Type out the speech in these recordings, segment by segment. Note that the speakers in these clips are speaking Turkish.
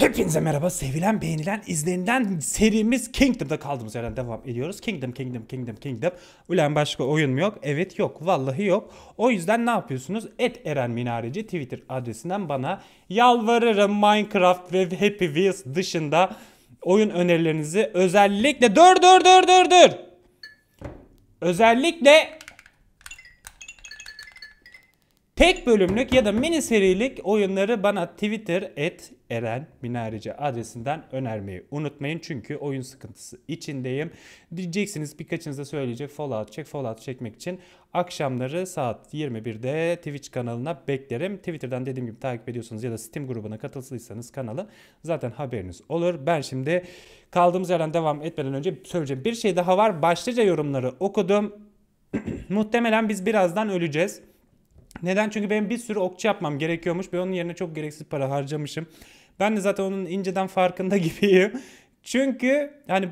Hepinize merhaba sevilen, beğenilen, izlenilen serimiz Kingdom'da kaldığımız yerden devam ediyoruz. Kingdom, Kingdom, Kingdom, Kingdom. Ulan başka oyun mu yok? Evet yok. Vallahi yok. O yüzden ne yapıyorsunuz? Et Eren Minareci Twitter adresinden bana yalvarırım Minecraft ve Happy Wheels dışında oyun önerilerinizi özellikle dur dur dur dur dur. Özellikle Tek bölümlük ya da mini serilik oyunları bana Twitter et Eren Minareci adresinden önermeyi unutmayın. Çünkü oyun sıkıntısı içindeyim. Diyeceksiniz birkaçınız da söyleyecek Fallout çek. Fallout çekmek için akşamları saat 21'de Twitch kanalına beklerim. Twitter'dan dediğim gibi takip ediyorsunuz ya da Steam grubuna katılsıysanız kanalı zaten haberiniz olur. Ben şimdi kaldığımız yerden devam etmeden önce söyleyeceğim bir şey daha var. Başlıca yorumları okudum. Muhtemelen biz birazdan öleceğiz. Neden? Çünkü benim bir sürü okçu yapmam gerekiyormuş. Ben onun yerine çok gereksiz para harcamışım. Ben de zaten onun inceden farkında gibiyim. Çünkü hani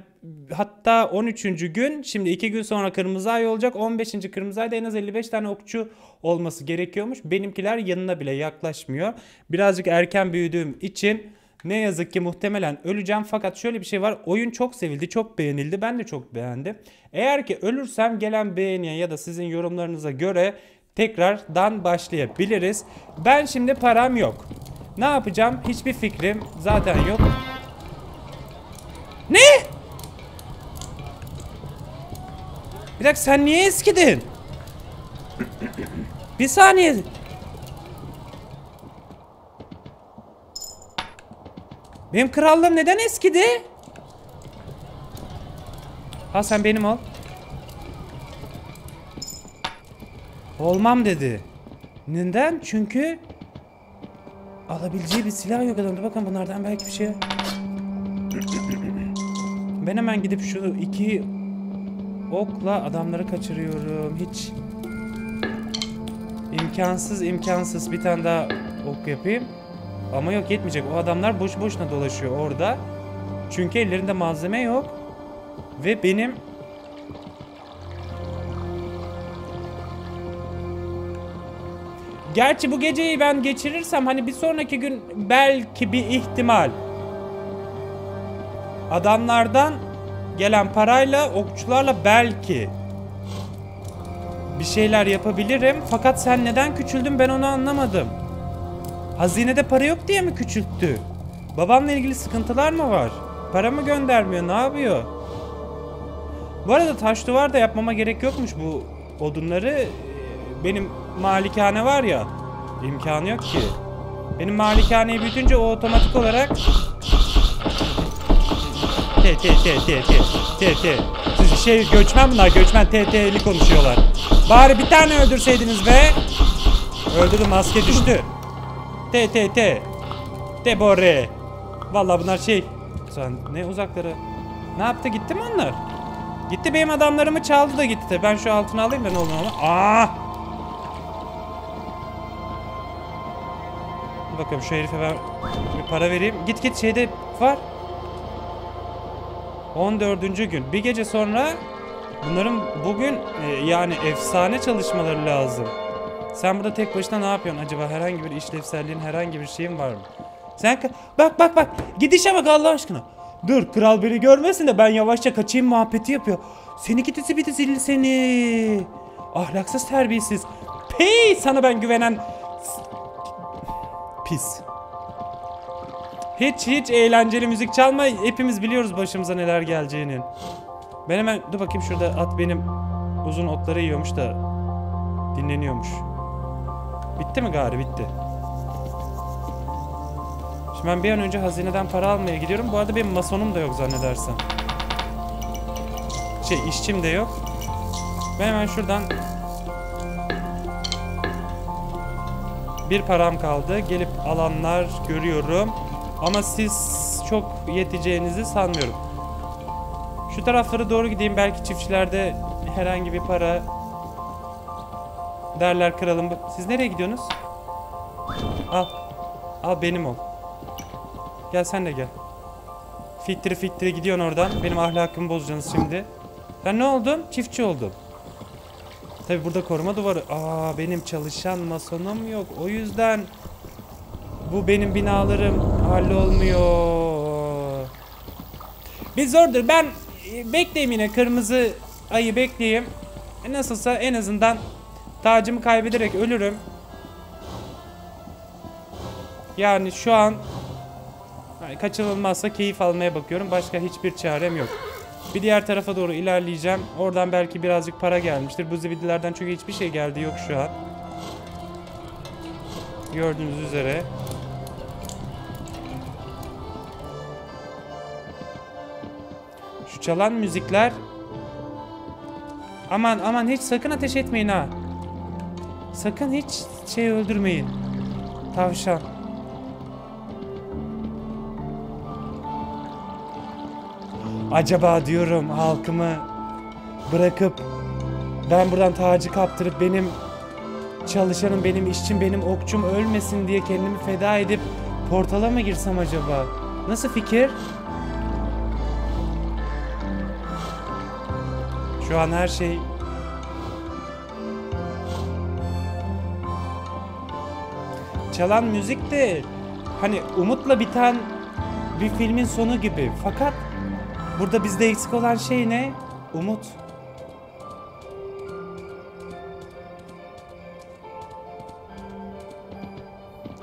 hatta 13. gün şimdi 2 gün sonra kırmızı ay olacak. 15. kırmızı ayda en az 55 tane okçu olması gerekiyormuş. Benimkiler yanına bile yaklaşmıyor. Birazcık erken büyüdüğüm için ne yazık ki muhtemelen öleceğim. Fakat şöyle bir şey var. Oyun çok sevildi, çok beğenildi. Ben de çok beğendim. Eğer ki ölürsem gelen beğeniye ya da sizin yorumlarınıza göre tekrardan başlayabiliriz. Ben şimdi param yok. Ne yapacağım? Hiçbir fikrim zaten yok. Ne? Bir dakika sen niye eskidin? Bir saniye. Benim krallığım neden eskidi? Ha sen benim ol. Olmam dedi. Neden? Çünkü alabileceği bir silah yok adamda. Bakın bunlardan belki bir şey. Ben hemen gidip şu iki okla adamları kaçırıyorum. Hiç imkansız imkansız bir tane daha ok yapayım. Ama yok yetmeyecek. O adamlar boş boşuna dolaşıyor orada. Çünkü ellerinde malzeme yok. Ve benim Gerçi bu geceyi ben geçirirsem hani bir sonraki gün belki bir ihtimal adamlardan gelen parayla okçularla belki bir şeyler yapabilirim. Fakat sen neden küçüldün ben onu anlamadım. Hazinede para yok diye mi küçülttü? Babamla ilgili sıkıntılar mı var? Para mı göndermiyor? Ne yapıyor? Bu arada taş duvar da yapmama gerek yokmuş bu odunları. Benim malikane var ya imkanı yok ki. Benim malikaneyi büyütünce o otomatik olarak T T T T T T T Siz şey göçmen bunlar göçmen T T'li konuşuyorlar. Bari bir tane öldürseydiniz be. Öldürdüm maske düştü. T T T T Bore. Vallahi bunlar şey sen ne uzakları. Ne yaptı gitti mi onlar? Gitti benim adamlarımı çaldı da gitti. Ben şu altını alayım da ne olur ona. Aa! Bakalım şu herife ben bir para vereyim. Git git şeyde var. 14. gün. Bir gece sonra bunların bugün e, yani efsane çalışmaları lazım. Sen burada tek başına ne yapıyorsun acaba? Herhangi bir işlevselliğin herhangi bir şeyin var mı? Sen bak bak bak gidişe bak Allah aşkına. Dur kral beni görmesin de ben yavaşça kaçayım muhabbeti yapıyor. Seni gidisi biti zilli seni. Ahlaksız terbiyesiz. Pey sana ben güvenen Pis. Hiç hiç eğlenceli müzik çalma. Hepimiz biliyoruz başımıza neler geleceğini. Ben hemen dur bakayım şurada at benim uzun otları yiyormuş da dinleniyormuş. Bitti mi gari? Bitti. Şimdi ben bir an önce hazineden para almaya gidiyorum. Bu arada benim masonum da yok zannedersem. Şey işçim de yok. Ben hemen şuradan Bir param kaldı. Gelip alanlar görüyorum. Ama siz çok yeteceğinizi sanmıyorum. Şu taraflara doğru gideyim. Belki çiftçilerde herhangi bir para derler kralım. Siz nereye gidiyorsunuz? Al. Al benim ol. Gel sen de gel. Fittiri fittiri gidiyorsun oradan. Benim ahlakımı bozacaksınız şimdi. Sen ne oldun? Çiftçi oldun. Tabi burada koruma duvarı. Aa benim çalışan masonum yok. O yüzden bu benim binalarım Hallolmuyor. Bir zordur. Ben e, bekleyeyim yine kırmızı ayı bekleyeyim. E, Nasılsa en azından tacımı kaybederek ölürüm. Yani şu an kaçınılmazsa keyif almaya bakıyorum. Başka hiçbir çarem yok. Bir diğer tarafa doğru ilerleyeceğim. Oradan belki birazcık para gelmiştir. Bu zibidilerden çünkü hiçbir şey geldi yok şu an. Gördüğünüz üzere. Şu çalan müzikler Aman aman hiç sakın ateş etmeyin ha. Sakın hiç şey öldürmeyin. Tavşan. Acaba diyorum halkımı bırakıp ben buradan tacı kaptırıp benim çalışanım, benim işçim, benim okçum ölmesin diye kendimi feda edip portala mı girsem acaba? Nasıl fikir? Şu an her şey çalan müzik de hani umutla biten bir filmin sonu gibi. Fakat burada bizde eksik olan şey ne? Umut.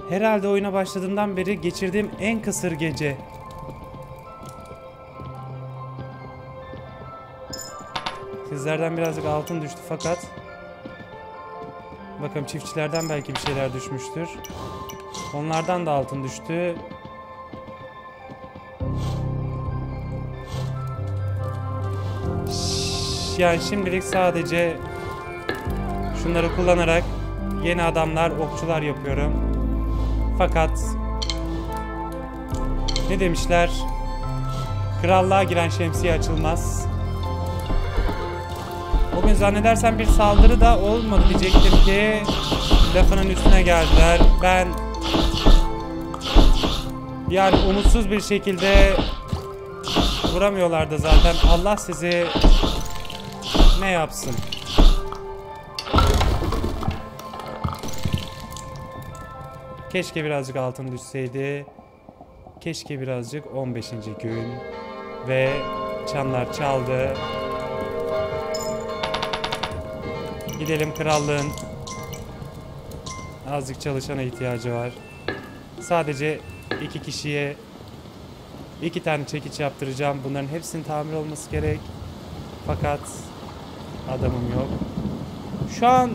Herhalde oyuna başladığımdan beri geçirdiğim en kısır gece. Sizlerden birazcık altın düştü fakat Bakalım çiftçilerden belki bir şeyler düşmüştür. Onlardan da altın düştü. Yani şimdilik sadece şunları kullanarak yeni adamlar, okçular yapıyorum. Fakat ne demişler? Krallığa giren şemsiye açılmaz. Bugün zannedersem bir saldırı da olmadı diyecektim ki lafının üstüne geldiler. Ben yani umutsuz bir şekilde vuramıyorlardı zaten. Allah sizi ne yapsın? Keşke birazcık altın düşseydi. Keşke birazcık 15. gün ve çanlar çaldı. Gidelim krallığın. Azıcık çalışana ihtiyacı var. Sadece iki kişiye iki tane çekiç yaptıracağım. Bunların hepsinin tamir olması gerek. Fakat adamım yok. Şu an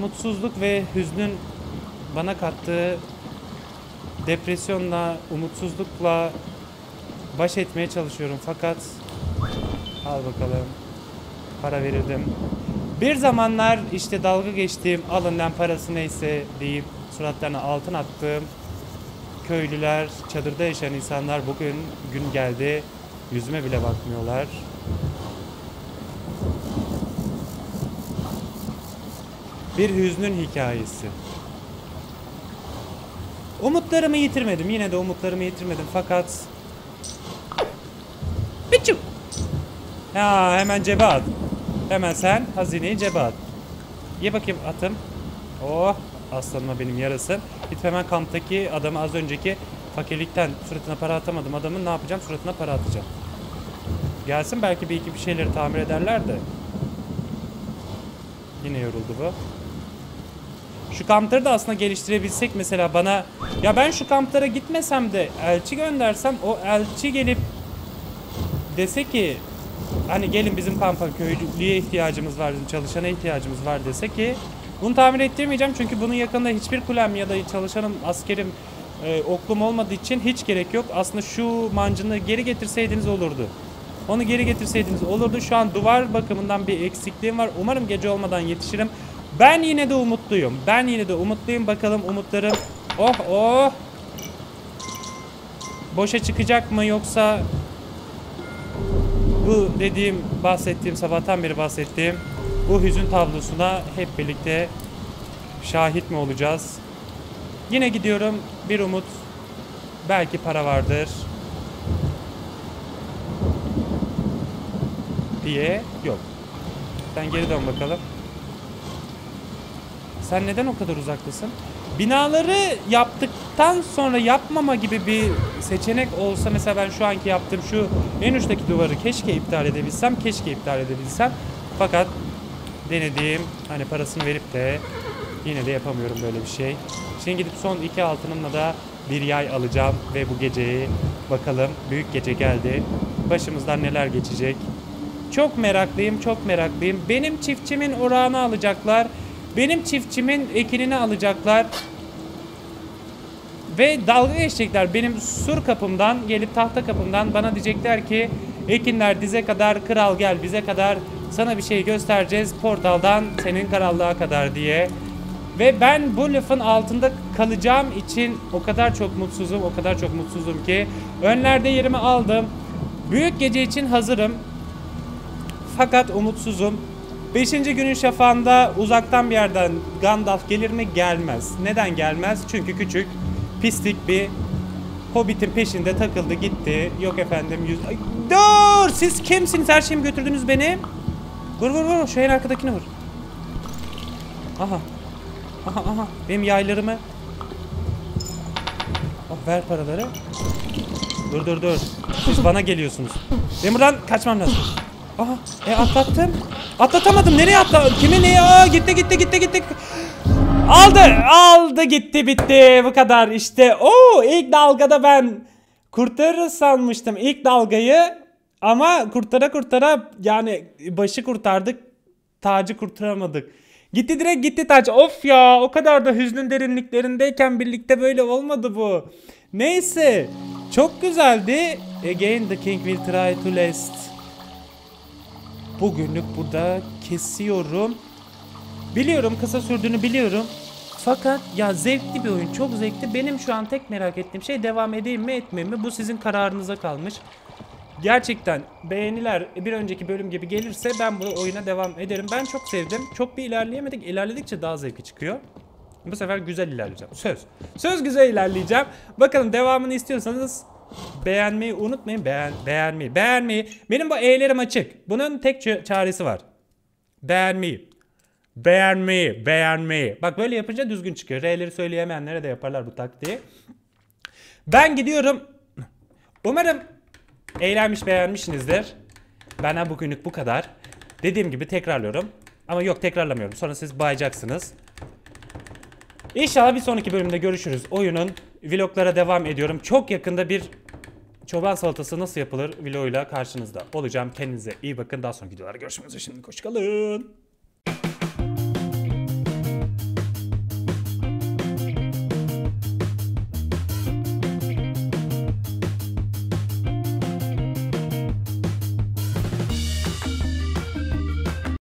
mutsuzluk ve hüznün bana kattığı depresyonla, umutsuzlukla baş etmeye çalışıyorum. Fakat al bakalım. Para verirdim. Bir zamanlar işte dalga geçtiğim alın lan parası neyse deyip suratlarına altın attığım köylüler, çadırda yaşayan insanlar bugün gün geldi yüzüme bile bakmıyorlar. Bir hüznün hikayesi. Umutlarımı yitirmedim. Yine de umutlarımı yitirmedim fakat Biçim. Ya hemen cebe at. Hemen sen hazineyi cebe at. Ye bakayım atım. Oh aslanıma benim yarası. Git hemen kamptaki adamı az önceki fakirlikten suratına para atamadım adamın ne yapacağım suratına para atacağım. Gelsin belki bir iki bir şeyleri tamir ederler de. Yine yoruldu bu. Şu kampları da aslında geliştirebilsek mesela bana ya ben şu kamplara gitmesem de elçi göndersem o elçi gelip dese ki hani gelin bizim kampa köylüye ihtiyacımız var, bizim çalışana ihtiyacımız var dese ki bunu tamir ettirmeyeceğim çünkü bunun yakında hiçbir kulem ya da çalışanım, askerim, e, oklum olmadığı için hiç gerek yok. Aslında şu mancını geri getirseydiniz olurdu. Onu geri getirseydiniz olurdu. Şu an duvar bakımından bir eksikliğim var. Umarım gece olmadan yetişirim. Ben yine de umutluyum. Ben yine de umutluyum. Bakalım umutlarım. Oh oh. Boşa çıkacak mı yoksa bu dediğim bahsettiğim sabahtan beri bahsettiğim bu hüzün tablosuna hep birlikte şahit mi olacağız? Yine gidiyorum bir umut belki para vardır diye yok. Sen geri dön bakalım. Sen neden o kadar uzaktasın? Binaları yaptık yaptıktan sonra yapmama gibi bir seçenek olsa mesela ben şu anki yaptığım şu en uçtaki duvarı keşke iptal edebilsem, keşke iptal edebilsem. Fakat denediğim hani parasını verip de yine de yapamıyorum böyle bir şey. Şimdi gidip son iki altınımla da bir yay alacağım ve bu geceyi bakalım büyük gece geldi. Başımızdan neler geçecek. Çok meraklıyım, çok meraklıyım. Benim çiftçimin orağını alacaklar. Benim çiftçimin ekinini alacaklar. Ve dalga geçecekler. Benim sur kapımdan gelip tahta kapımdan bana diyecekler ki Ekinler dize kadar kral gel bize kadar sana bir şey göstereceğiz portaldan senin krallığa kadar diye. Ve ben bu lafın altında kalacağım için o kadar çok mutsuzum, o kadar çok mutsuzum ki önlerde yerimi aldım. Büyük gece için hazırım. Fakat umutsuzum. Beşinci günün şafağında uzaktan bir yerden Gandalf gelir mi? Gelmez. Neden gelmez? Çünkü küçük, pislik bir Hobbit'in peşinde takıldı gitti. Yok efendim yüz... Ay, dur! Siz kimsiniz? Her şeyimi götürdünüz benim. Vur vur vur. Şu en arkadakini vur. Aha. Aha aha. Benim yaylarımı. Oh ver paraları. Dur dur dur. Siz bana geliyorsunuz. Ben buradan kaçmam lazım. Aha. E atlattım. Atlatamadım. Nereye atla? Kimi neye? Aa, gitti gitti gitti gitti. Aldı. Aldı gitti bitti. Bu kadar işte. Oo ilk dalgada ben kurtarırız sanmıştım ilk dalgayı. Ama kurtara kurtara yani başı kurtardık. Tacı kurtaramadık. Gitti direkt gitti taç. Of ya o kadar da hüznün derinliklerindeyken birlikte böyle olmadı bu. Neyse. Çok güzeldi. Again the king will try to last. Bugünlük burada kesiyorum. Biliyorum kısa sürdüğünü biliyorum. Fakat ya zevkli bir oyun. Çok zevkli. Benim şu an tek merak ettiğim şey devam edeyim mi etmeyeyim mi? Bu sizin kararınıza kalmış. Gerçekten beğeniler bir önceki bölüm gibi gelirse ben bu oyuna devam ederim. Ben çok sevdim. Çok bir ilerleyemedik. İlerledikçe daha zevkli çıkıyor. Bu sefer güzel ilerleyeceğim. Söz. Söz güzel ilerleyeceğim. Bakalım devamını istiyorsanız beğenmeyi unutmayın. Beğen, beğenmeyi. Beğenmeyi. Benim bu E'lerim açık. Bunun tek çaresi var. Beğenmeyi. Beğenmeyi. Beğenmeyi. Bak böyle yapınca düzgün çıkıyor. R'leri söyleyemeyenlere de yaparlar bu taktiği. Ben gidiyorum. Umarım eğlenmiş beğenmişsinizdir. Benden bugünlük bu kadar. Dediğim gibi tekrarlıyorum. Ama yok tekrarlamıyorum. Sonra siz bayacaksınız. İnşallah bir sonraki bölümde görüşürüz. Oyunun vloglara devam ediyorum. Çok yakında bir çoban salatası nasıl yapılır vloguyla karşınızda olacağım. Kendinize iyi bakın. Daha sonraki videolarda görüşmek üzere. Şimdi hoşçakalın.